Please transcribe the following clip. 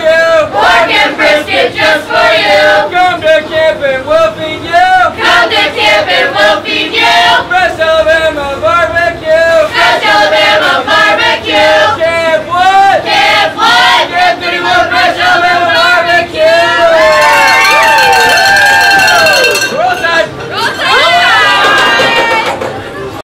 you! Pork and brisket just for you! Come to campus!